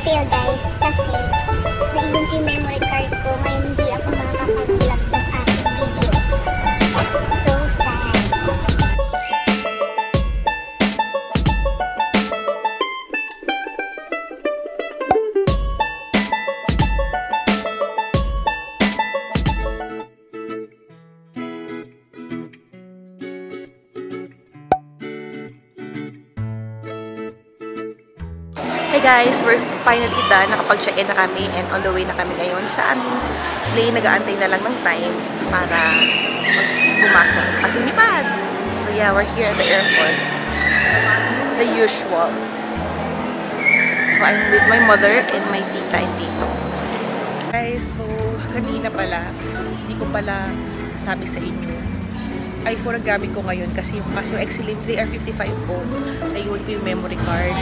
na-fail guys kasi ko yung memory card ko ngayon hindi ako makakapag-vlog ng aking videos. So sad. Hey guys, we're finally done. Nakapag-check-in na kami and on the way na kami ngayon sa aming plane. Nag-aantay na lang ng time para pumasok at lumipad. So yeah, we're here at the airport. The usual. So I'm with my mother and my tita and tito. Guys, so kanina pala, hindi ko pala sabi sa inyo. iPhone ang gamit ko ngayon kasi yung Casio Exilim ZR55 ko, naiwan ko yung memory card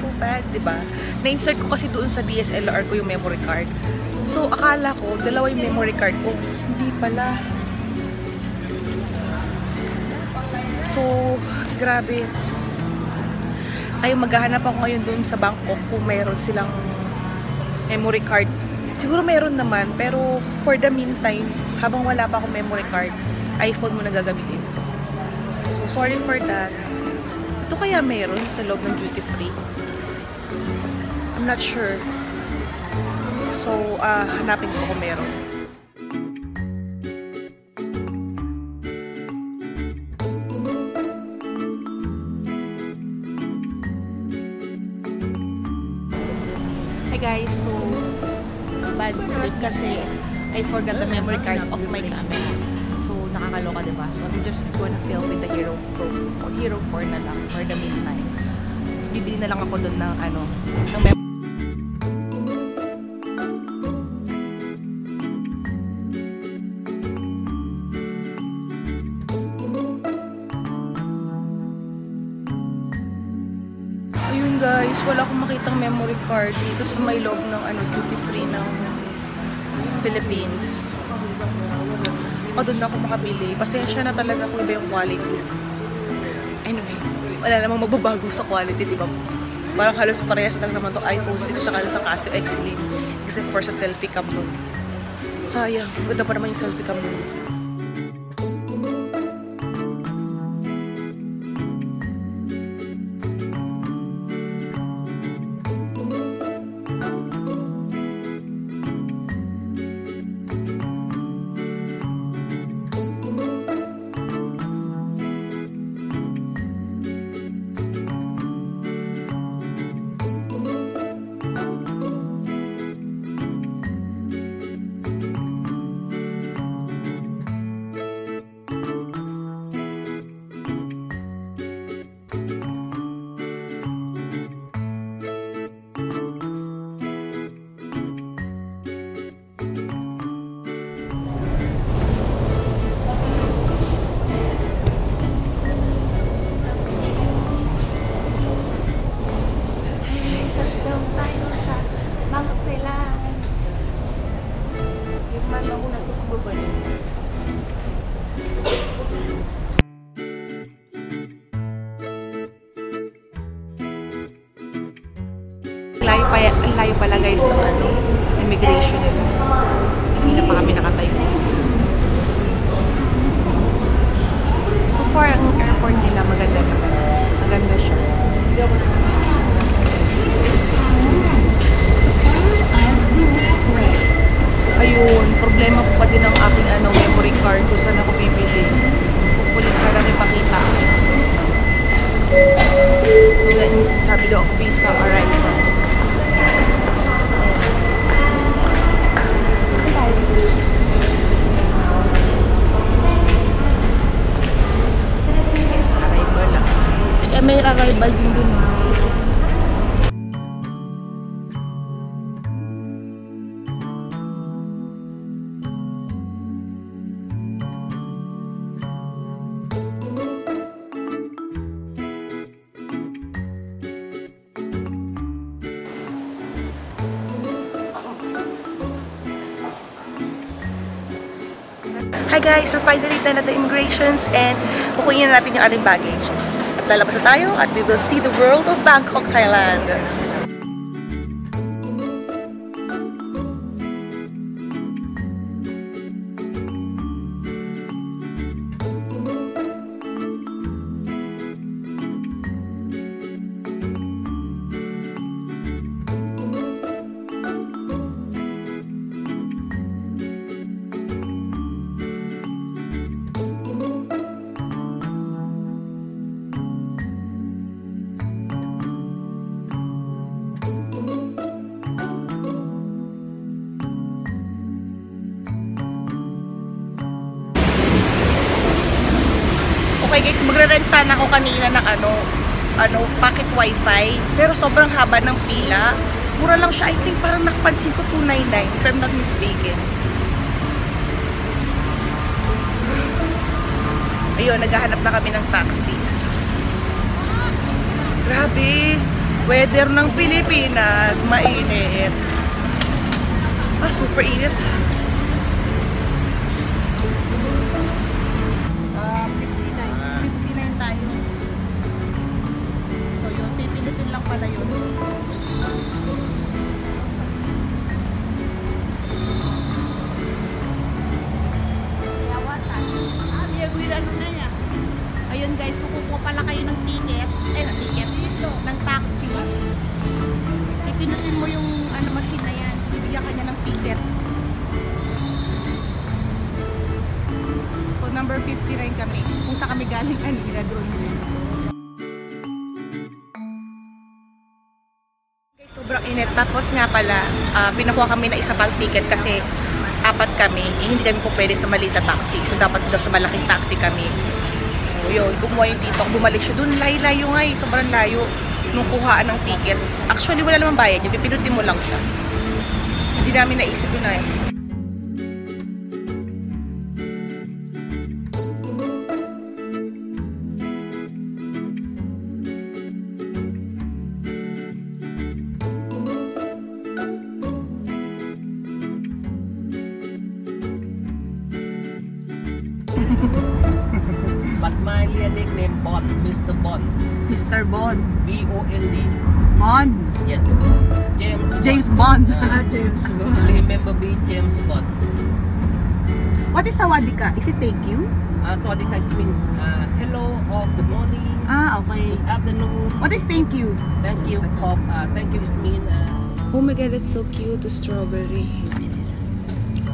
so bad, di ba? Na-insert ko kasi doon sa DSLR ko yung memory card. So, akala ko, dalawa yung memory card ko. Hindi pala. So, grabe. Ay, maghahanap ako ngayon doon sa Bangkok kung mayroon silang memory card. Siguro mayroon naman, pero for the meantime, habang wala pa akong memory card, iPhone mo na gagamitin. So, sorry for that. Ito kaya meron sa loob ng duty free? I'm not sure. So, ah hanapin ko kung meron. Hi guys, so bad trip kasi I forgot the memory card of my camera. So, nakakaloka, diba? So, I'm just gonna film with the Hero Pro Hero 4 na lang for the meantime. Tapos, bibili na lang ako doon ng ano, ng mem- card dito sa may loob ng ano, duty free ng Philippines. Ako doon na ako makabili. Pasensya na talaga kung iba yung quality. Anyway, wala namang magbabago sa quality, di ba? Parang halos parehas lang naman to iPhone 6 tsaka sa Casio X-Link. Except for sa selfie cam nun. Sayang, ganda pa naman yung selfie cam nun. Layo pala guys ng ano, immigration nila. Hindi na pa kami nakatayo. So far, ang airport nila maganda naman. Maganda siya. Ayun, problema ko pa din ang aking ano, memory card kung saan ako bibili. Hopefully, sana may pakita. So, then, sabi daw ako visa arrival. Guys! We're finally done at the immigrations and kukunin na natin yung ating baggage. At lalabas na tayo at we will see the world of Bangkok, Thailand. Okay guys, magre-rent sana ako kanina ng ano, ano, pocket wifi. Pero sobrang haba ng pila. Mura lang siya. I think parang nakapansin ko 299 if I'm not mistaken. Ayun, naghahanap na kami ng taxi. Grabe. Weather ng Pilipinas, mainit. Ah, super init. Tapos nga pala, ah, pinakuha kami na isa pang ticket kasi apat kami. Eh, hindi kami po pwede sa malita taxi. So, dapat daw sa malaking taxi kami. So, yun. Kumuha yung tito. Bumalik siya doon. Layo-layo nga eh. Sobrang layo nung kuhaan ng ticket. Actually, wala namang bayad. Yung pipinutin mo lang siya. Hindi namin naisip yun na eh. Bond, Mr. Bond. Mr. Bond. B-O-N-D. Bond. Yes. James Bond. James Bond. Uh, James remember me, James Bond. What is sawadika? Is it thank you? Uh, the guys mean uh, hello or good morning, Ah, okay. good afternoon, What is thank you? thank you, hope, uh, thank you is mean uh, Oh my god, it's so cute, the strawberry.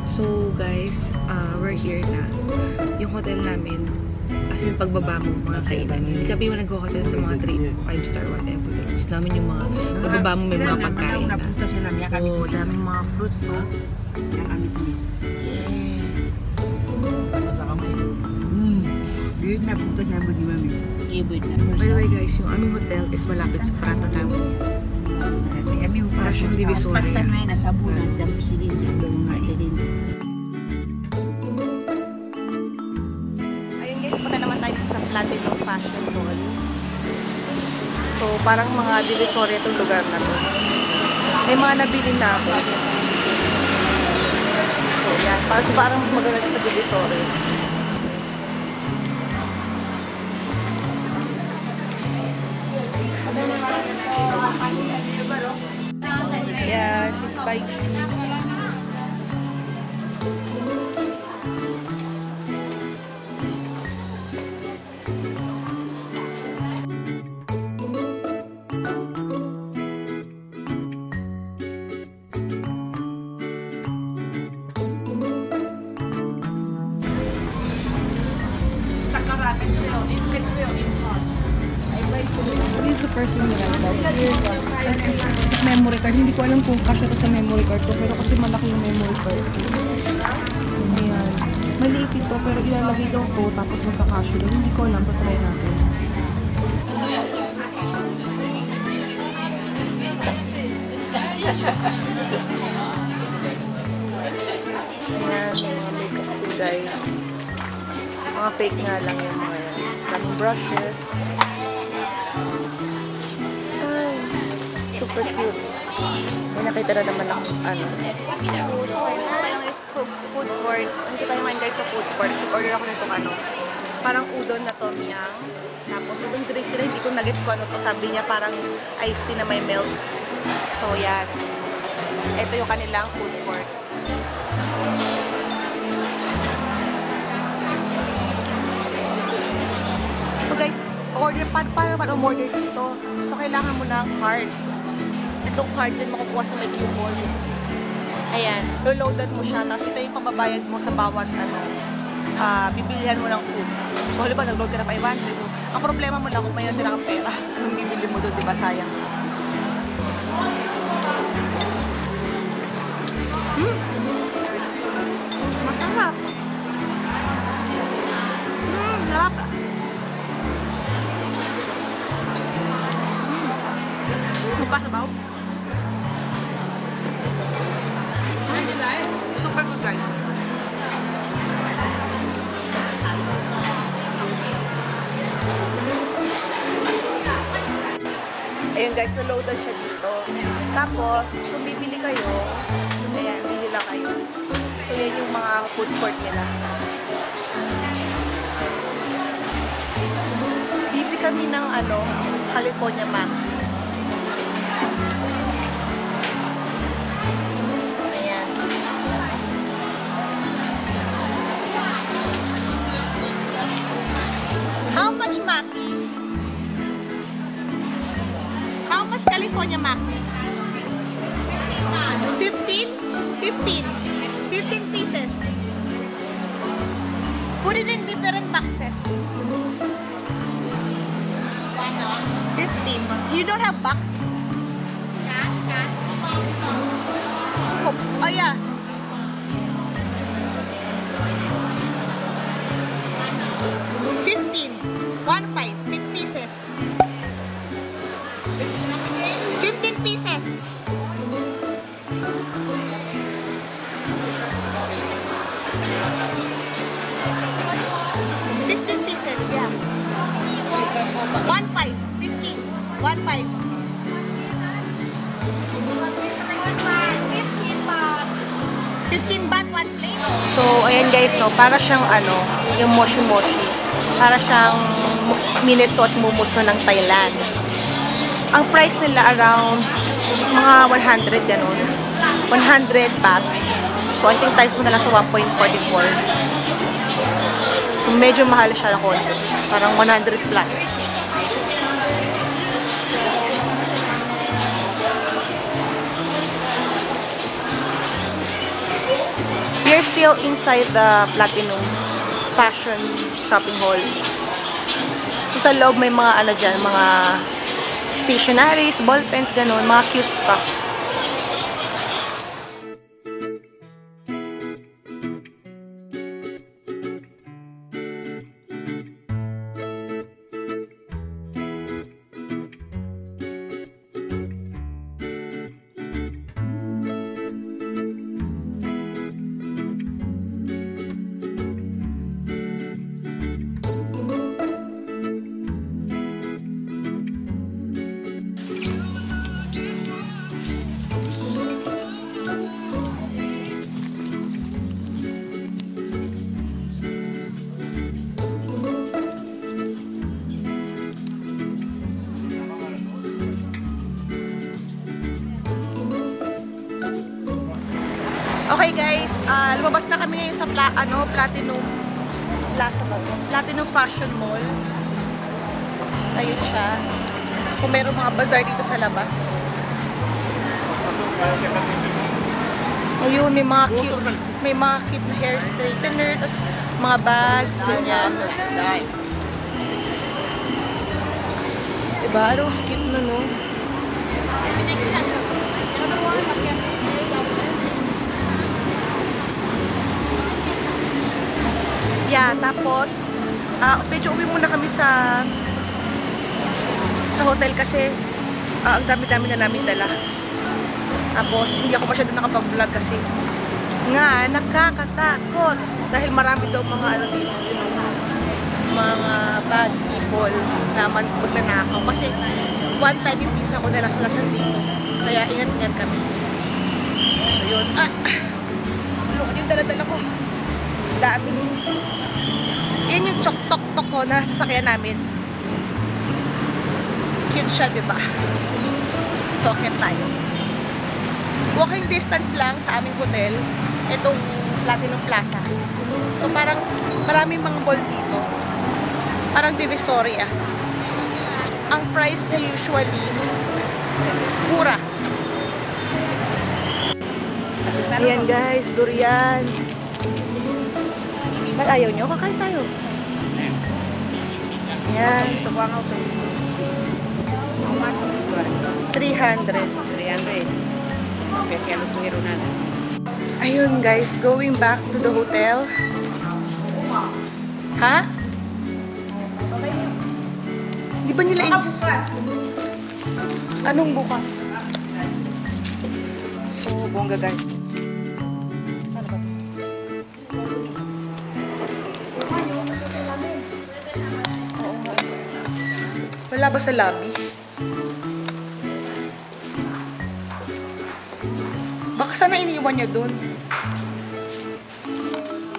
So guys, uh, we're here na. Yung hotel namin, as in pagbaba mo, mga kainan. Hindi kami mo nag-hotel sa mga 3, 5 star, whatever. Gusto namin yung mga, pagbaba mo may mga pagkain na. Napunta sila niya kami Oh, sa daming mga fruits, so. Niya kami sa misa. Yeah. Hmm. Yun napunta siya mo di ba na. By the way guys, yung aming hotel is malapit sa Prato namin. Kami Para siyang divisoria. Pasta na yun, nasa bulan sa silindro. Gawin nga sa Platinum Fashion Mall. So, parang mga divisoria itong lugar na to. May mga nabili na ako. So, yan. Para so, parang mas maganda sa divisoria. Ayan. Maliit ito pero ilalagay daw ko tapos magkakasya daw. Hindi ko alam. Patry natin. Ayan, mga makeup ko guys. Mga fake nga lang yung mga yan. Daming brushes. Ay, super cute. May nakita na naman ako, ano. So, parang is food, court. Hindi tayo man guys sa food court. Nag-order ako nito ano. Parang udon na tom yum. Tapos itong drinks nila, hindi ko nagets ko ano to. Sabi niya parang iced tea na may milk. So, yan. Ito yung kanilang food court. So guys, order pa para pa umorder dito. So kailangan mo ng card. Itong card din makukuha sa may coupon. Ayan, loadan mo siya. Tapos ito yung pambabayad mo sa bawat ano, ah bibilihan mo ng food. So halimbawa, nag-load ka na 500. Ang problema mo lang kung mayroon din kang pera. Anong bibili mo doon, di ba? Sayang. Mm. Na-loadan siya dito. Tapos, kung bibili kayo, ayan, bili lang kayo. So, yan yung mga food court nila. Bibili kami ng ano, California Mac. 15 pieces. Put it in different boxes. 15. You don't have box? Para siyang ano, yung moshi-moshi. Para siyang minito at mumuso ng Thailand. Ang price nila around mga 100 ganun. 100 baht. So, I think times mo na lang sa 1.44. So, medyo mahal siya na konti. Parang 100 plus. We're still inside the Platinum Fashion Shopping Hall. So, sa loob may mga ano dyan, mga stationaries, ballpens, ganun, mga cute stuff. Okay guys, ah, lumabas na kami ngayon sa pla ano, Platinum Plaza to? Platinum Fashion Mall. Ayun siya. So meron mga bazaar dito sa labas. Ayun, may mga cute, may mga cute na hair straightener, tapos mga bags, ganyan. Diba? Rose cute na, no? Yeah, tapos, ah medyo uwi muna kami sa sa hotel kasi ah, ang dami-dami na namin dala. Tapos, hindi ako masyado nakapag-vlog kasi nga, nakakatakot. Dahil marami daw mga ano dito, you know, mga bad people na magnanakaw. Kasi, one time yung pisa ko nalas-lasan dito. Kaya, ingat-ingat kami. So, yun. Ah! Lukad yung dala-dala ko. Dami. Yan yung chok-tok-tok ko na sasakyan namin. Cute siya, di ba? So, okay tayo. Walking distance lang sa aming hotel, itong Platinum Plaza. So, parang maraming mga mall dito. Parang Divisoria. Ang price niya usually, mura. Ayan guys, durian. Ba't ayaw nyo? Kakain tayo. Ayan. Ito ko ang auto. How much this one? 300. 300. Okay, kaya lutuin na. Ayun guys, going back to the hotel. Ha? Di ba nila in... Anong bukas? So, bongga guys. Wala ba sa lobby? Baka sana iniwan niya dun.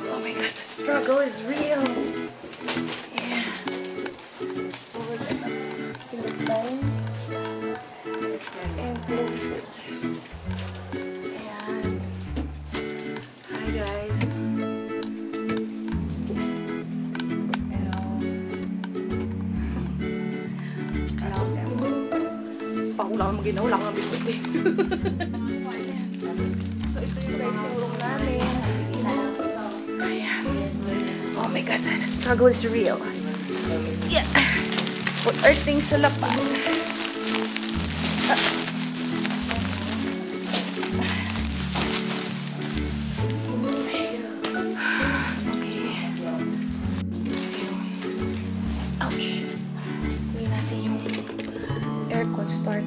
Oh my god, the struggle is real. Yeah. So we're gonna pin it down and close it. Mo ginawa, wala kang bigot eh. so ito yung yung room namin. Ayan. Oh my god, the struggle is real. Yeah. Put our things sa yung aircon start.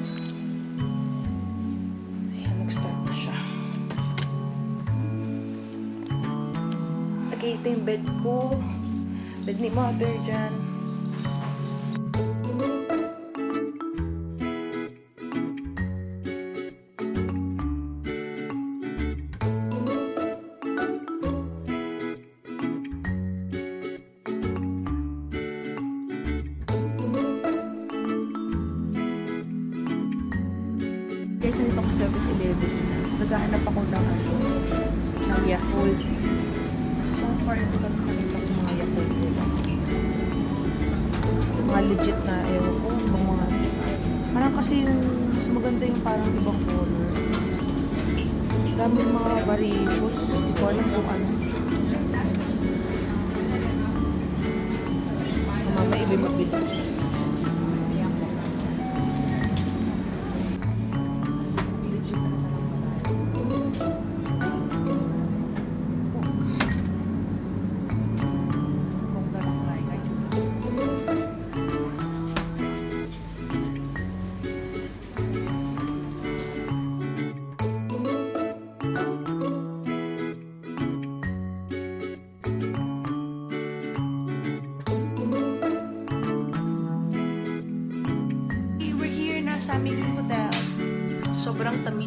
Yung bed ko. Bed ni mother dyan. Guys, nandito ko sa 7-Eleven. Tapos naghahanap ako ng ano, ng Yakult. Lang nakita ko mga Yakult nila. Mga legit na, ewan ko, yung mga... Parang kasi yung mas maganda yung parang ibang color. Dami mga variations. Hindi ko alam kung ano. Mamaya mabili.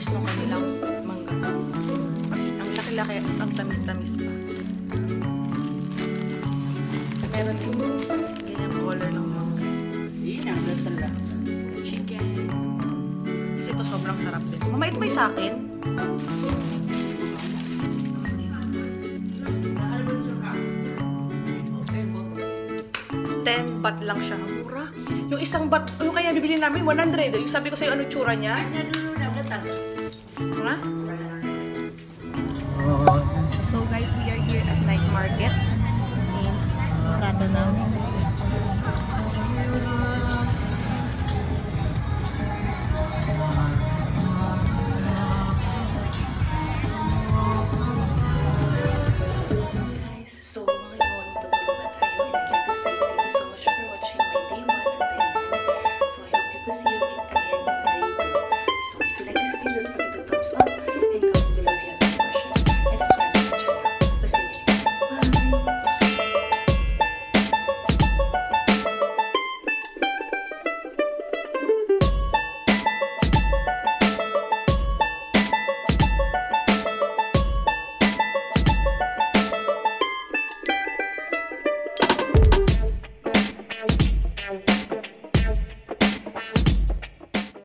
Tamis ng kanilang mangga. Kasi ang laki-laki at ang tamis-tamis pa. Meron din ganyang color ng mangga. Chicken. Kasi ito sobrang sarap din. Mamait ba sa akin? Ten baht lang siya. Mura. Yung isang bat, yung kaya bibili namin, 100. Yung sabi ko sa'yo, ano tsura niya? Ha? Market in Ratanang.